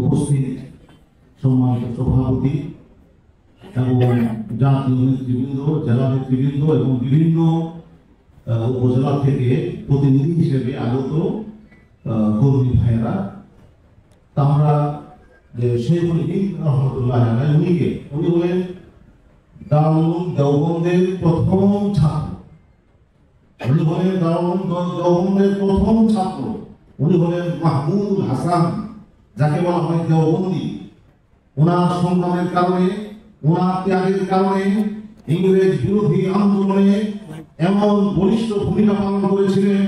উপস্থিত সম্মানিত সভাপতি এবং জাতীয় নেতৃবৃন্দ, জেলা নেতৃবৃন্দ এবং বিভিন্ন উপজেলা থেকে প্রতিনিধি হিসেবে আগত কর্মী ভাইয়েরা। আমরা যে শেখ রহমতুল্লাহ আলাই উনিকে, উনি হলেন দারুল দেওবন্দের প্রথম ছাত্র। উনি হলেন দারুল দেওবন্দের প্রথম ছাত্র। উনি হলেন মাহমুদ হাসান। যাকে বলা হয় দেওবন্দি। ওনার সংগ্রামের কারণে, ওনার ত্যাগের কারণে, ইংরেজ বিরোধী আন্দোলনে এমন বলিষ্ঠ ভূমিকা পালন করেছিলেন,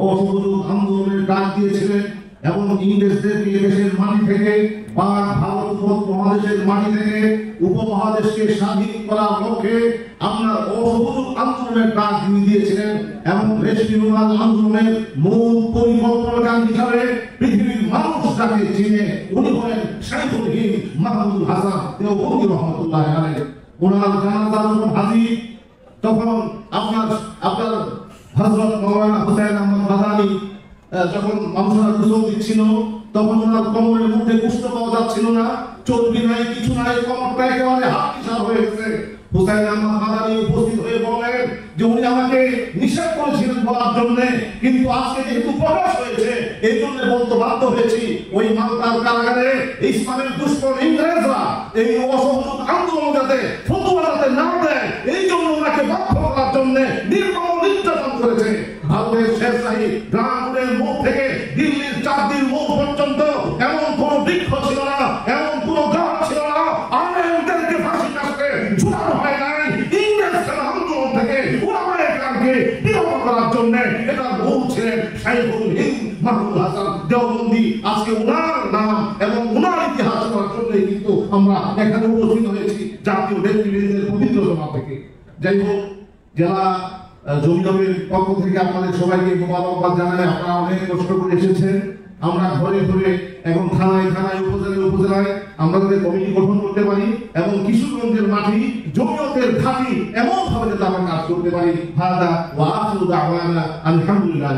অসহযোগ আন্দোলনের ডাক দিয়েছিলেন, এবং ইংরেজদেরকে মাটি থেকে বা ভারত উপমহাদেশের মাটি থেকে, উপমহাদেশকে স্বাধীন করার লক্ষ্যে আপনার অসহযোগ আন্দোলনের ডাক তিনি দিয়েছিলেন, এবং রেশমিউনাল আন্দোলনের মূল পরিকল্পনাকারী হিসাবে যাকে চিনে উনি হলেন শাইখুল হিন্দ মাহমুদুল হাসান দেওবন্দি রহমতুল্লাহ আলাইহ। ওনার জানাজা যখন হাজির, তখন আপনার আপনার হযরত মাওলানা হুসাইন আহমদ বাদানি যখন মানুষরা গুজব দিচ্ছিল তখন ওনার কোমরের মধ্যে কুষ্ঠ পাওয়া যাচ্ছিল না, চর্বি নাই, কিছু নাই কোমরটা একেবারে হাত পিছার হয়ে গেছে। হুসাইন আহমদ বাদানি উপস্থিত হয়ে বললেন যে উনি আমাকে নিষেধ করেছিলেন বলার জন্য, কিন্তু আজকে যেহেতু প্রকাশ হয়েছে এই জন্য বলতে বাধ্য হয়েছি ওই মালতার কারাগারে ইসলামের দুশ্মন ইংরেজরা এই অসহযোগ আন্দোলন যাতে ফতুয়া না দেয়, এই জন্য ওনাকে বাধ্য করার জন্য নির্মম নির্যাতন করেছে ভারতের শেরশাহী গ্রামের মুখ থেকে দিল্লির চাঁদির মুখ পর্যন্ত। এমন কোন বৃক্ষ ছিল না, এমন কোন গাছ ছিল না। আমেরিকানকে ফাঁসি কাটতে ঝুলানো হয় নাই। জন্য এটা বউ ছিলেন হিন্দ মাহমুদ হাসান। দেওবন্দি আজকে নাম এবং ইতিহাস জন্য কিন্তু আমরা এখানে উপস্থিত হয়েছি জাতীয় নেতৃবৃন্দের পবিত্র সভা থেকে। যাই হোক জেলা পক্ষ থেকে আপনাদের সবাইকে মোবারকবাদ জানাই আপনারা অনেক কষ্ট করে এসেছেন। আমরা ঘরে ঘরে এখন থানায় থানায়, উপজেলায় উপজেলায় আমরা যাতে কমিটি গঠন করতে পারি এবং কিশোরগঞ্জের মাটি, জমিয়তের খাতি এমন ভাবে যাতে আমরা কাজ করতে পারি। হাদা ওয়া আলহামদুলিল্লাহ